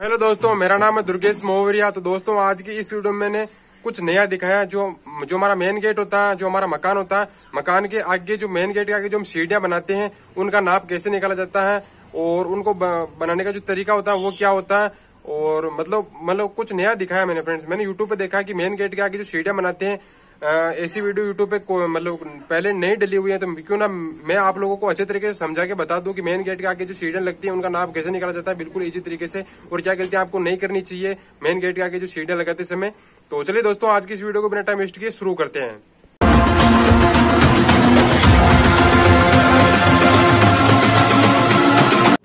Hello दोस्तों, मेरा नाम है दुर्गेश मोहवरिया। तो दोस्तों, आज की इस वीडियो में मैंने कुछ नया दिखाया जो जो हमारा मेन गेट होता है, जो हमारा मकान होता है। मकान के आगे जो मेन गेट के आगे जो हम सीढ़ियाँ बनाते हैं, उनका नाप कैसे निकाला जाता है और उनको बनाने का जो तरीका होता है, वो क्या होता है? और मतलब मतलब कुछ नया दिखाया मैंने फ्रेंड्स मैंने यूट्यूब पे देखा कि मेन गेट के आगे जो सीढ़ियाँ बनाते हैं ऐसी वीडियो यूट्यूब पे मतलब पहले नहीं डली हुई है तो क्यों ना मैं आप लोगों को अच्छे तरीके से समझा के बता दूँ कि मेन गेट के आगे जो सीढ़ियाँ लगती है, उनका नाप कैसे निकाला जाता है, बिल्कुल इजी तरीके से, और क्या गलती आपको नहीं करनी चाहिए मेन गेट के आगे जो सीढ़ियाँ लगाते समय। तो चलिए दोस्तों, आज की इस वीडियो को बिना टाइम वेस्ट किए शुरू करते हैं।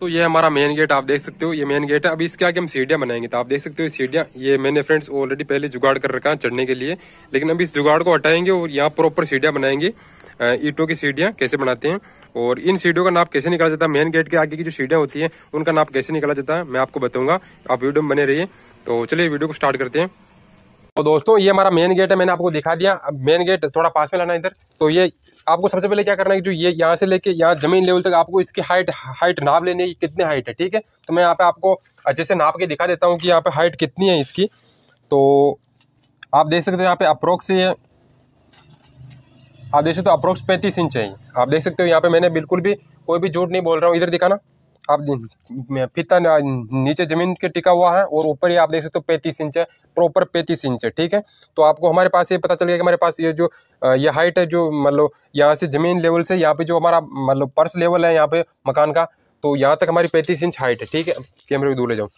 तो ये हमारा मेन गेट आप देख सकते हो, ये मेन गेट है। अभी इसके आगे हम सीढ़ियाँ बनाएँगे तो आप देख सकते हो सीढ़ियाँ, ये मैंने फ्रेंड्स ऑलरेडी पहले जुगाड़ कर रखा है चढ़ने के लिए। लेकिन अभी इस जुगाड़ को हटाएँगे और यहाँ प्रॉपर सीढ़ियाँ बनाएँगे। ईटों की सीढ़ियाँ कैसे बनाते हैं और इन सीढ़ियों का नाप कैसे निकाला जाता है मेन गेट के आगे की जो सीढ़ियाँ होती है, उनका नाप कैसे निकाला जाता है, मैं आपको बताऊँगा। आप वीडियो में बने रहिए। तो चलिए वीडियो को स्टार्ट करते हैं। तो दोस्तों, ये हमारा मेन गेट है, मैंने आपको दिखा दिया। मेन गेट थोड़ा पास में लाना इधर। तो ये आपको सबसे पहले क्या करना है जो ये यहाँ से लेके यहाँ ज़मीन लेवल तक आपको इसकी हाइट हाइट नाप लेनी है, कितनी हाइट है, ठीक है? तो मैं यहाँ पे आपको अच्छे से नाप के दिखा देता हूँ कि यहाँ पे हाइट कितनी है इसकी। तो आप देख सकते हो यहाँ पे अप्रोक्स ये, आप देख सकते हो अप्रोक्स पैंतीस इंच है आप देख सकते हो यहाँ पे मैंने बिल्कुल भी कोई भी झूठ नहीं बोल रहा हूँ। इधर दिखाना। आप फीता नीचे ज़मीन के टिका हुआ है और ऊपर ही आप देख सकते हो पैंतीस इंच है प्रॉपर पैंतीस इंच है, ठीक है? तो आपको हमारे पास ये पता चल गया कि हमारे पास ये जो ये हाइट है जो मतलब यहाँ से ज़मीन लेवल से यहाँ पे जो हमारा मतलब पर्स लेवल है यहाँ पे मकान का तो यहाँ तक हमारी पैंतीस इंच हाइट है, ठीक है? कैमरे में दूर ले जाऊँ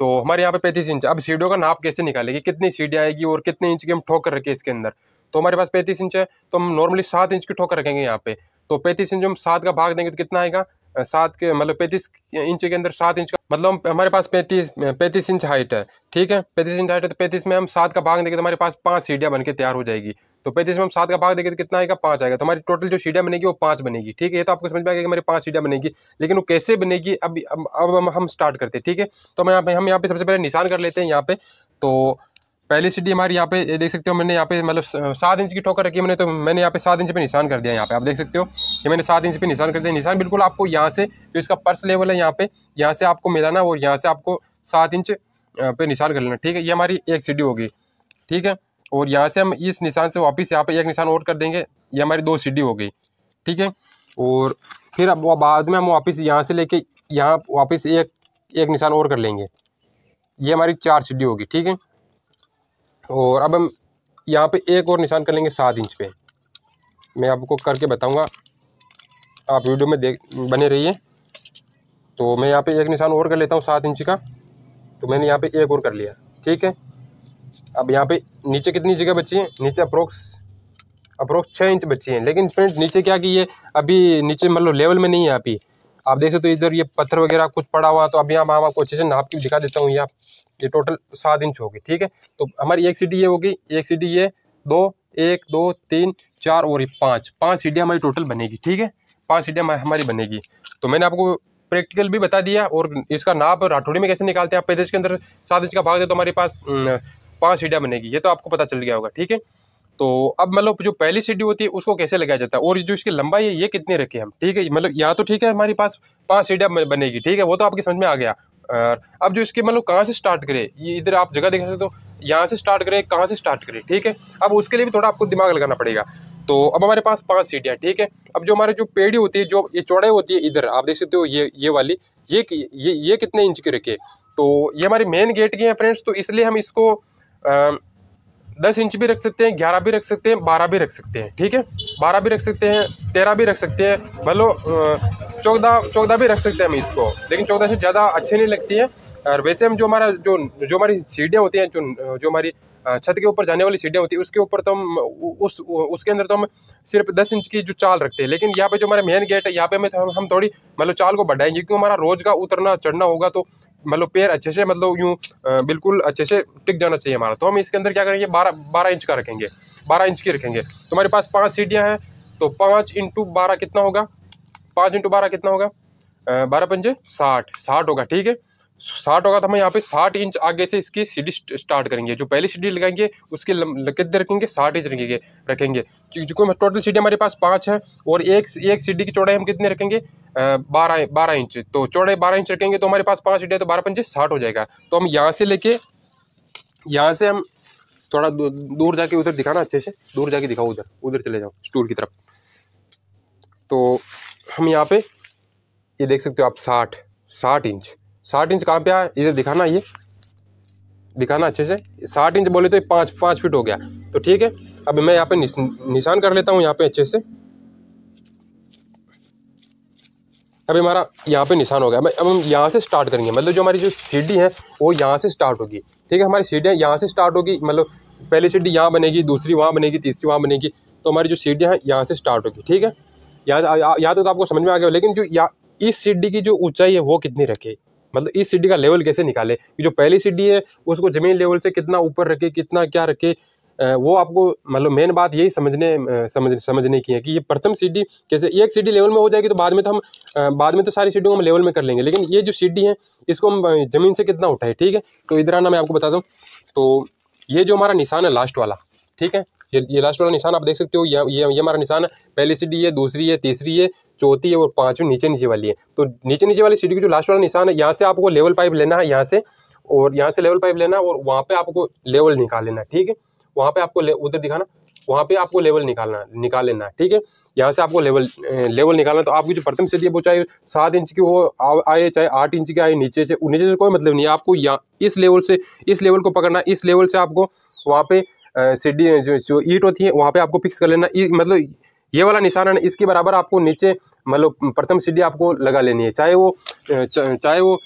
तो हमारे यहाँ पे पैंतीस इंच अब सीढ़ियों का नाप कैसे निकालेगी? कितनी सीढ़ी आएगी और कितने इंच की हम ठोकर रखें इसके अंदर? तो हमारे पास पैंतीस इंच है तो हम नॉर्मली सात इंच की ठोकर रखेंगे यहाँ पे। तो पैंतीस इंच हम सात का भाग देंगे तो कितना आएगा? सात के मतलब पैंतीस इंच के अंदर सात इंच का मतलब हमारे पास पैंतीस पैंतीस इंच हाइट है ठीक है? पैंतीस इंच हाइट है तो पैंतीस में हम सात का भाग देंगे तो हमारे पास पाँच सीढ़ियाँ बनकर तैयार हो जाएगी। तो पैंतीस में हम सात का भाग देंगे तो कितना आएगा? पाँच आएगा। तो हमारी टोटल जो सीढ़ियाँ बनेगी वो पाँच बनेगी ठीक है? ये तो आपको समझ में आएगा कि हमारी पाँच सीढ़ियाँ बनेगी लेकिन वो कैसे बनेगी? अब अब हम, स्टार्ट करते हैं ठीक है? तो हम यहाँ पे हम यहाँ पे सबसे पहले निशान कर लेते हैं यहाँ पे। तो पहली सीढ़ी हमारी यहाँ पे देख सकते हो मैंने यहाँ पे मतलब सात इंच की ठोकर रखी मैंने तो मैंने यहाँ पे सात इंच पे निशान कर दिया यहाँ पे, आप देख सकते हो। कि मैंने सात इंच पे निशान कर दिया। निशान बिल्कुल आपको यहाँ से, जो इसका पर्स लेवल है यहाँ पे, यहाँ से आपको मिलाना और यहाँ से आपको सात इंच पे निशान कर लेना। ठीक है, ये हमारी एक सीढ़ी होगी। ठीक है, और यहाँ से हम इस निशान से वापस यहाँ पे एक निशान और कर देंगे। ये हमारी दो सीढ़ी हो गई ठीक है, और फिर अब बाद में हम वापस यहाँ से लेके यहाँ वापस एक एक निशान और कर लेंगे। ये हमारी चार सीढ़ी होगी। ठीक है और अब हम यहाँ पे एक और निशान कर लेंगे सात इंच पे। मैं आपको करके बताऊँगा। आप वीडियो में देख, बने रहिए। तो मैं यहाँ पे एक निशान और कर लेता हूँ सात इंच का। तो मैंने यहाँ पे एक और कर लिया। ठीक है? अब यहाँ पे नीचे कितनी जगह बची है? नीचे अप्रोक्स अप्रोक्स छः इंच बची है। लेकिन फ्रेंड नीचे क्या कि ये अभी नीचे मतलब लेवल में नहीं है आप ही आप देख सकते हो, इधर ये पत्थर वगैरह कुछ पड़ा हुआ तो अभी हम आपको अच्छे से नाप के दिखा देता हूँ यहाँ। ये टोटल सात इंच होगी, ठीक है? तो हमारी एक सीढ़ी ये होगी, एक सीढ़ी ये दो, एक, दो, तीन, चार और पाँच। पाँच सीढ़ियाँ हमारी टोटल बनेगी, ठीक है? पाँच सीढ़ियाँ हमारी बनेगी। तो मैंने आपको प्रैक्टिकल भी बता दिया और इसका नाप राठौड़ी में कैसे निकालते हैं, आप पैदेश के अंदर सात इंच का भाग दे तो हमारे पास पाँच सीढ़ियाँ बनेगी। ये तो आपको पता चल गया होगा, ठीक है? तो अब मतलब जो पहली सीढ़ी होती है, उसको कैसे लगाया जाता है? और जो इसकी लंबाई है, ये कितनी रखे हम, ठीक है? मतलब यहाँ तो ठीक है, हमारे पास पाँच सीढ़ियाँ बनेगी, ठीक है? वो तो आपकी समझ में आ गया। अब जो इसके मतलब कहाँ से स्टार्ट करे? ये इधर आप जगह देख सकते हो। यहाँ से स्टार्ट करें, कहाँ से स्टार्ट करें, ठीक है? अब उसके लिए भी थोड़ा आपको दिमाग लगाना पड़ेगा। तो अब हमारे पास पाँच सीटियाँ ठीक है? अब जो हमारे जो पेड़ी होती है, जो ये चौड़ाई होती है इधर, आप देख सकते हो ये ये वाली, ये ये ये कितने इंच की रखे तो ये हमारी मेन गेट की है फ्रेंड्स तो इसलिए हम इसको दस इंच भी रख सकते हैं, ग्यारह भी रख सकते हैं, बारह भी रख सकते हैं, ठीक है? बारह भी रख सकते हैं, तेरह भी रख सकते हैं, भलो चौदह चौदह भी रख सकते हैं हम इसको, लेकिन चौदह से ज़्यादा अच्छी नहीं लगती है। और वैसे हम जो हमारा, जो जो हमारी सीढ़ियाँ होती हैं, जो जो हमारी छत के ऊपर जाने वाली सीढ़ियाँ होती है उसके ऊपर तो हम उस उसके अंदर तो हम सिर्फ़ दस इंच की जो चाल रखते हैं लेकिन यहाँ पे जो हमारा मेन गेट है यहाँ पे हमें हम, थोड़ी मतलब चाल को बढ़ाएँगे क्योंकि हमारा रोज का उतरना चढ़ना होगा तो मतलब पैर अच्छे से मतलब यूँ बिल्कुल अच्छे से टिक जाना चाहिए हमारा। तो हम इसके अंदर क्या करेंगे बारह बारह इंच का रखेंगे बारह इंच की रखेंगे। तो हमारे पास पाँच सीढ़ियाँ हैं तो पाँच इंटू बारह कितना होगा? पाँच इंटू बारह कितना होगा? बारह पंजे साठ साठ होगा ठीक है? साठ होगा तो हम यहाँ पे साठ इंच आगे से इसकी सीढ़ी स्टार्ट करेंगे। जो पहली सीढ़ी लगाएँगे, उसके कितने रखेंगे, साठ इंच रखेंगे रखेंगे। क्योंकि टोटल सीढ़ी हमारे पास पाँच है, और एक एक सीढ़ी की चौड़ाई हम कितने रखेंगे? बारह बारह इंच। तो चौड़ाई बारह इंच रखेंगे तो हमारे पास पाँच सीढ़ी है तो बारह पंचे साठ हो जाएगा। तो हम यहाँ से लेके, यहाँ से हम थोड़ा दूर जाके उधर दिखाना अच्छे से। दूर जाके दिखाओ उधर। उधर चले जाओ स्टूल की तरफ़। तो हम यहाँ पे, ये देख सकते हो आप साठ साठ इंच। साठ इंच कहाँ पे आया? इधर दिखाना ये। दिखाना अच्छे से। साठ इंच बोले तो पाँच पाँच फीट हो गया। तो ठीक है अब मैं यहाँ पे निश, निशान कर लेता हूँ यहाँ पे अच्छे से। अभी हमारा यहाँ पे निशान हो गया। अब हम यहाँ से स्टार्ट करेंगे। मतलब जो हमारी जो सीढ़ी है वो यहाँ से स्टार्ट होगी। ठीक है हमारी सीढ़ियाँ यहाँ से स्टार्ट होगी। मतलब पहली सीढ़ी यहाँ बनेगी दूसरी वहाँ बनेगी तीसरी वहाँ बनेगी। तो हमारी जो सीढ़ियाँ हैं यहाँ से स्टार्ट होगी। ठीक है? यहाँ यहाँ तो, आपको समझ में आ गया लेकिन जो या इस सीढ़ी की जो ऊंचाई है वो कितनी रखे? मतलब इस सीढ़ी का लेवल कैसे निकाले? कि जो पहली सीढ़ी है, उसको ज़मीन लेवल से कितना ऊपर रखे, कितना क्या रखे वो आपको मतलब मेन बात यही समझने समझ, समझने की है कि ये प्रथम सीढ़ी कैसे, एक सीढ़ी लेवल में हो जाएगी तो बाद में तो हम बाद में तो सारी सीढ़ियों को हम लेवल में कर लेंगे। लेकिन ये जो सीढ़ी है, इसको हम ज़मीन से कितना उठाए, ठीक है? तो इधर आना मैं आपको बता दूँ तो ये जो हमारा निशान है लास्ट वाला, ठीक है? ये ये लास्ट वाला निशान आप देख सकते हो, ये ये हमारा निशान है। पहली सीढ़ी है, दूसरी है, तीसरी है, चौथी है और पाँचवीं नीचे नीचे वाली है। तो नीचे नीचे वाली सीढ़ी की जो लास्ट वाला निशान है, यहाँ से आपको लेवल पाइप लेना है, यहाँ से और यहाँ से लेवल पाइप लेना है और वहाँ पे आपको लेवल निकाल लेना है, ठीक है? वहाँ पर आपको उधर दिखाना, वहाँ पे आपको लेवल निकालना निकाल लेना है, ठीक है? यहाँ से आपको लेवल लेवल निकालना तो आपकी जो प्रथम सीढ़ी है, वो चाहे सात इंच की हो आए, चाहे आठ इंच की आए, नीचे से नीचे से कोई मतलब नहीं है। आपको यहाँ, इस लेवल से, इस लेवल को पकड़ना इस लेवल से आपको वहाँ पे सीढ़ी जो जो ईट होती है, वहाँ पे आपको फिक्स कर लेना। मतलब ये वाला निशान है इसके बराबर आपको नीचे मतलब प्रथम सीढ़ी आपको लगा लेनी है। चाहे वो चाहे वो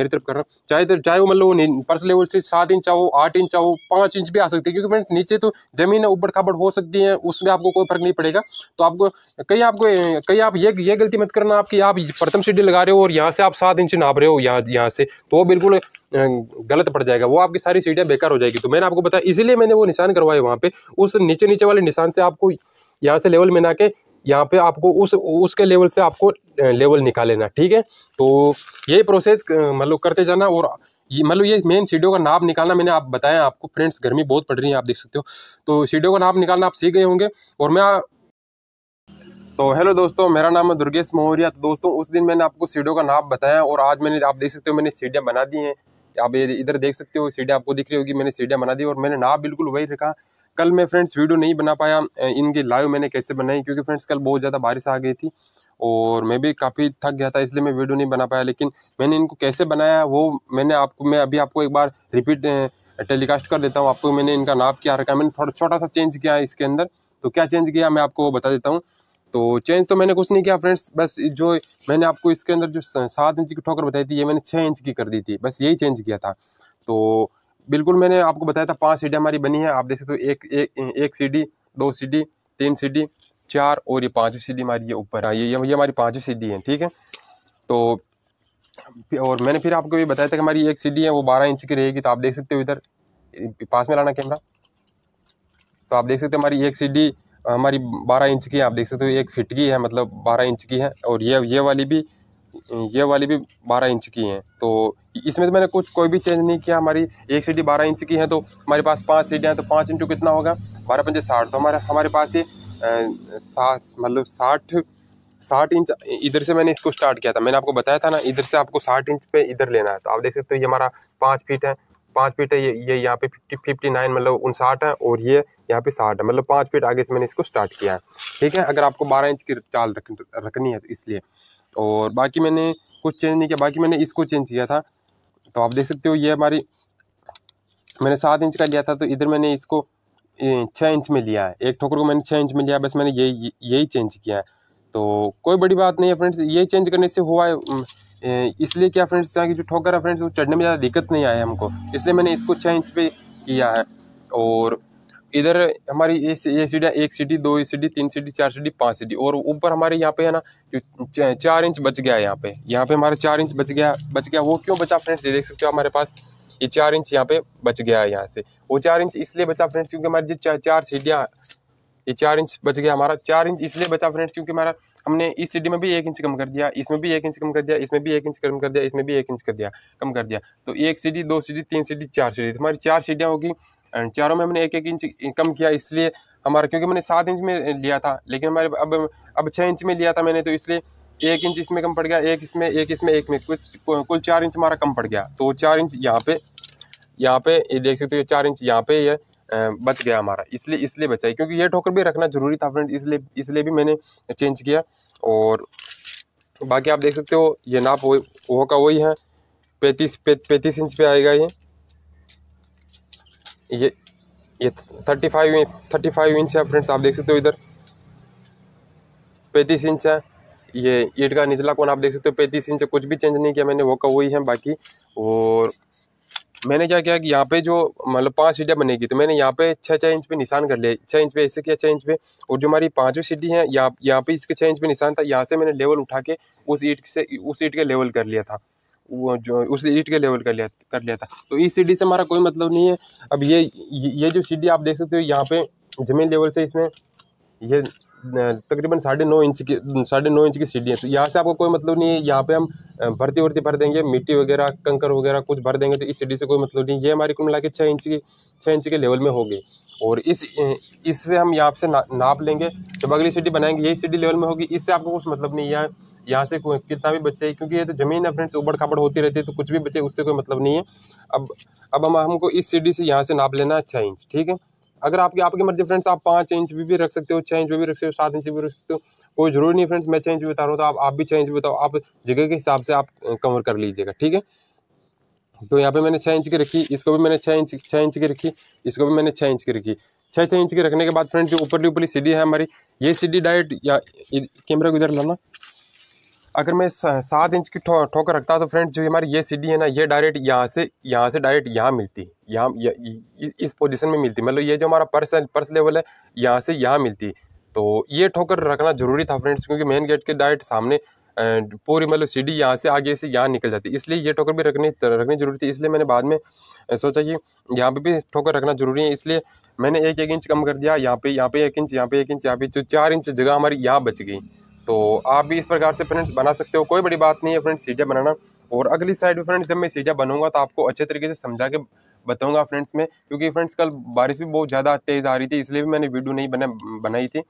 मेरी तरफ़ कर रहा हूँ। चाहे तो चाहे वो मतलब वो पर्स लेवल से सात इंच हो आठ इंच हो पाँच इंच भी आ सकती है, क्योंकि फ्रेंड्स नीचे तो ज़मीन उबड़ खाबड़ हो सकती है, उसमें आपको कोई फ़र्क नहीं पड़ेगा। तो आपको कहीं आपको कहीं आप ये ये गलती मत करना आपकी आप प्रथम सीढ़ी लगा रहे हो और यहाँ से आप सात इंच नाप रहे हो यहाँ यहाँ से। तो वो बिल्कुल गलत पड़ जाएगा। वो आपकी सारी सीढ़ियाँ बेकार हो जाएगी। तो मैंने आपको बताया, इसीलिए मैंने वो निशान करवाए वहाँ पे। उस नीचे नीचे वाले निशान से आपको यहाँ से लेवल में ना के यहाँ पे आपको उस, उसके लेवल से आपको लेवल निकाल लेना, ठीक है? तो ये प्रोसेस मतलब करते जाना और ये मतलब ये मेन सीडियो का नाप निकालना मैंने आप बताया, आपको फ्रेंड्स गर्मी बहुत पड़ रही है, आप देख सकते हो। तो सीडियो का नाप निकालना आप सीख गए होंगे और मैं तो हेलो दोस्तों, मेरा नाम है दुर्गेश मौर्या तो दोस्तों, उस दिन मैंने आपको सीडियो का नाप बताया और आज मैंने, आप देख सकते हो, मैंने सीढ़ियाँ बना दी हैं। आप इधर देख सकते हो, सीढ़ियाँ आपको दिख रही होगी, मैंने सीढ़ियाँ बना दी और मैंने नाप बिल्कुल वही रखा। कल मैं फ्रेंड्स वीडियो नहीं बना पाया इनकी लाइव मैंने कैसे बनाई? क्योंकि फ्रेंड्स कल बहुत ज़्यादा बारिश आ गई थी और मैं भी काफ़ी थक गया था, इसलिए मैं वीडियो नहीं बना पाया। लेकिन मैंने इनको कैसे बनाया, वो मैंने आपको, मैं अभी आपको एक बार रिपीट टेलीकास्ट कर देता हूँ। आपको मैंने इनका नाप क्या रखा मैंने थोड़ा छोटा सा चेंज किया इसके अंदर। तो क्या चेंज किया, मैं आपको बता देता हूँ। तो चेंज तो मैंने कुछ नहीं किया फ्रेंड्स बस जो मैंने आपको इसके अंदर जो सात इंच की ठोकर बताई थी, ये मैंने छः इंच की कर दी थी, बस यही चेंज किया था। तो बिल्कुल मैंने आपको बताया था, पाँच सीढ़ी हमारी बनी है। आप देख सकते हो, एक एक एक सीढ़ी, दो सीढ़ी, तीन सीढ़ी, चार और ये पाँचवीं सीढ़ी हमारी ये ऊपर है। ये ये हमारी पाँचवीं सीढ़ी है, ठीक है? तो और मैंने फिर आपको ये बताया था कि हमारी एक सीढ़ी है, वो बारह इंच की रहेगी तो आप देख सकते हो इधर पास में लाना कैमरा। तो आप देख सकते हो हमारी एक सीढ़ी, हमारी बारह इंच की है, आप देख सकते हो, एक फिट की है मतलब बारह इंच की है, और ये ये वाली भी ये वाली भी बारह इंच की हैं। तो इसमें तो मैंने कुछ कोई भी चेंज नहीं किया। हमारी एक सीढ़ी बारह इंच की है तो हमारे पास पाँच सीढ़ियाँ हैं तो पाँच इंटू कितना होगा? बारह पंजे साठ। तो हमारे हमारे पास ये सात मतलब साठ साठ इंच इधर से मैंने इसको स्टार्ट किया था। मैंने आपको बताया था ना, इधर से आपको साठ इंच पे इधर लेना है। तो आप देख सकते हो, ये हमारा पाँच फीट है। पाँच फीट है, ये ये यहाँ पे फिफ्टी फिफ्टी नाइन मतलब उनसाठ है, और ये यहाँ पे साठ है। मतलब पाँच फीट आगे से मैंने इसको स्टार्ट किया है। ठीक है, अगर आपको बारह इंच की चाल रख, रखनी है तो इसलिए। और बाकी मैंने कुछ चेंज नहीं किया, बाकी मैंने इसको चेंज किया था। तो आप देख सकते हो ये हमारी, मैंने सात इंच का लिया था तो इधर मैंने इसको छः इंच में लिया है। एक ठोकर को मैंने छः इंच में लिया, बस मैंने यही यही चेंज किया है। तो कोई बड़ी बात नहीं है फ्रेंड्स, ये चेंज करने से हुआ है इसलिए क्या फ्रेंड्स, यहाँ की जो ठोकर है फ्रेंड्स, वो चढ़ने में ज़्यादा दिक्कत नहीं आया हमको। इसलिए मैंने इसको छः इंच पे किया है। और इधर हमारी ये सीढ़ियाँ एक सीढ़ी, दो सीढ़ी, तीन सीढ़ी, चार सीढ़ी, पाँच सीढ़ी और ऊपर हमारे यहाँ पे है ना चार इंच बच गया है यहाँ पे। यहाँ पे हमारे चार इंच बच गया बच गया। वो क्यों बचा फ्रेंड्स? ये देख सकते हो हमारे पास, ये चार इंच यहाँ पे बच गया है यहाँ से। वो चार इंच इसलिए बचा फ्रेंड्स क्योंकि हमारी जो चार सीढ़ियाँ, ये चार इंच बच गया हमारा। चार इंच इसलिए बचा फ्रेंड्स क्योंकि हमारा, हमने इस सीढ़ी में भी एक इंच कम कर दिया, इसमें भी एक इंच कम कर दिया, इसमें भी एक इंच कम कर दिया, इसमें भी एक इंच कर दिया, कम कर दिया। तो एक सीढ़ी, दो सीढ़ी, तीन सीढ़ी, चार सीढ़ी। हमारी चार सीढ़ियाँ होगी एंड चारों में हमने एक एक इंच कम किया इसलिए हमारा क्योंकि मैंने सात इंच में लिया था लेकिन हमारे अब अब छः इंच में लिया था मैंने तो इसलिए एक इंच इसमें कम पड़ गया एक इसमें एक इसमें एक में कुछ कुल चार इंच हमारा कम पड़ गया तो चार इंच यहाँ पे यहाँ पे ये देख सकते हो चार इंच यहाँ पे ये बच गया हमारा इसलिए इसलिए बचा है क्योंकि ये ठोकर भी रखना ज़रूरी था फ्रेंड इसलिए इसलिए भी मैंने चेंज किया और बाकी आप देख सकते हो ये नाप वो, का वही है पैंतीस पैंतीस इंच पे आएगा ये ये ये thirty five thirty five inch है फ्रेंड्स आप देख सकते हो इधर। पैंतीस इंच है। ये ईट का निचला कौन आप देख सकते हो, पैंतीस इंच कुछ भी चेंज नहीं किया मैंने, वो का वही है बाकी। और मैंने क्या किया कि यहाँ पे जो मतलब पाँच सीढ़ियाँ बनेगी तो मैंने यहाँ पे छः छः इंच पे निशान कर लिया छः इंच पे ऐसे किया छः इंच पे। और जो हमारी पाँचों सीढ़ी हैं, यहाँ यहाँ पे इसके छः इंच पे निशान था, यहाँ से मैंने लेवल उठा के उस ईट से, उस ईट के लेवल कर लिया था। वो जो उस ईट के लेवल कर लिया कर लिया था। तो इस सीढ़ी से हमारा कोई मतलब नहीं है। अब ये ये जो सीढ़ी आप देख सकते हो यहाँ पे ज़मीन लेवल से इसमें ये तकरीबन साढ़े नौ इंच की साढ़े नौ इंच की सीढ़ी है। तो यहाँ से आपको कोई मतलब नहीं है। यहाँ पे हम भर्ती वर्ती भर देंगे। मिट्टी वगैरह कंकर वगैरह कुछ भर देंगे तो इस सीढ़ी से कोई मतलब नहीं ये हमारी कुल मिला के छः इंच की छः इंच के लेवल में होगी। और इस इससे हम यहाँ से ना, नाप लेंगे। जब अगली सीढ़ी बनाएँगे यही सीढ़ी लेवल में होगी। इससे आपको कुछ मतलब नहीं है। यहाँ से कितना भी बचे क्योंकि ये तो ज़मीन है फ्रेंड्स उबड़ खाबड़ होती रहती है तो कुछ भी बचे उससे कोई मतलब नहीं है। अब अब हम हमको इस सीढ़ी से यहाँ से नाप लेना है छः इंच ठीक है? अगर आपकी आपकी मर्ज़ी फ्रेंड्स आप पाँच इंच भी, भी रख सकते हो छः इंच भी रख सकते हो सात इंच भी रख सकते हो कोई ज़रूरी नहीं फ्रेंड्स मैं छः इंच बता रहा हूँ तो आप आप भी छः इंच बताओ आप जगह के हिसाब से आप कवर कर लीजिएगा ठीक है? तो यहाँ पे मैंने छः इंच की रखी इसको भी मैंने छः इंच छः इंच की रखी इसको भी मैंने छः इंच की रखी। छः छः इंच की रखने के बाद फ्रेंड जो ऊपरली ऊपरली सीढ़ी है हमारी ये सीढ़ी डायरेक्ट या कैमरा को इधर लाना। अगर मैं सात इंच की ठोकर रखता तो फ्रेंड्स, जो हमारी ये सीढ़ी है ना, ये डायरेक्ट यहाँ से यहाँ से डायरेक्ट यहाँ मिलती। यहाँ इस पोजीशन में मिलती। मतलब ये जो हमारा पर्स है, पर्स लेवल है, यहाँ से यहाँ मिलती। तो ये ठोकर रखना ज़रूरी था फ्रेंड्स, क्योंकि मेन गेट के डायरेक्ट सामने पूरी मतलब सीढ़ी यहाँ से आगे से यहाँ निकल जाती। इसलिए ये ठोकर भी रखनी रखनी ज़रूरी थी। इसलिए मैंने बाद में सोचा कि यहाँ पे भी ठोकर रखना ज़रूरी है। इसलिए मैंने एक एक इंच कम कर दिया। यहाँ पे यहाँ पे एक इंच, यहाँ पे एक इंच, यहाँ पे जो चार इंच जगह हमारी यहाँ बच गई। तो आप भी इस प्रकार से फ्रेंड्स बना सकते हो। कोई बड़ी बात नहीं है फ्रेंड्स, सीढ़ियाँ बनाना। और अगली साइड में फ्रेंड्स जब मैं सीढ़ियाँ बनूँगा तो आपको अच्छे तरीके से समझा के बताऊँगा फ्रेंड्स में, क्योंकि फ्रेंड्स कल बारिश भी बहुत ज़्यादा तेज़ आ रही थी, इसलिए भी मैंने वीडियो नहीं बना, बनाई थी।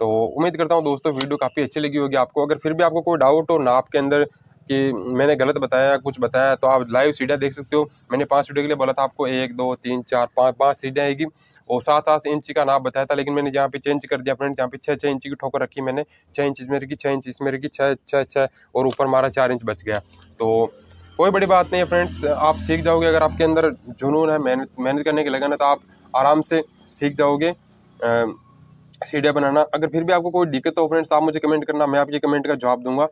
तो उम्मीद करता हूँ दोस्तों वीडियो काफ़ी अच्छी लगी होगी आपको। अगर फिर भी आपको कोई डाउट हो नाप के अंदर कि मैंने गलत बताया, कुछ बताया तो आप लाइव सीढ़ियाँ देख सकते हो। मैंने पाँच सीढ़ियों के लिए बोला था आपको, एक, दो, तीन, चार, पाँच पाँच सीढ़ियाँ आएगी। और सात सात इंच का नाप बताया था, लेकिन मैंने यहाँ पे चेंज कर दिया फ्रेंड यहाँ पे छः छः इंच की ठोकर रखी मैंने छः इंच इसमें रखी छः इंच इसमें रखी छः छः छः और ऊपर मारा चार इंच बच गया। तो कोई बड़ी बात नहीं है फ्रेंड्स आप सीख जाओगे, अगर आपके अंदर जुनून है, मेहनत मेहनत करने के लगन है तो आप आराम से सीख जाओगे सीढ़ियाँ बनाना। अगर फिर भी आपको कोई दिक्कत हो फ्रेंड्स आप मुझे कमेंट करना, मैं आपके कमेंट का जवाब दूँगा।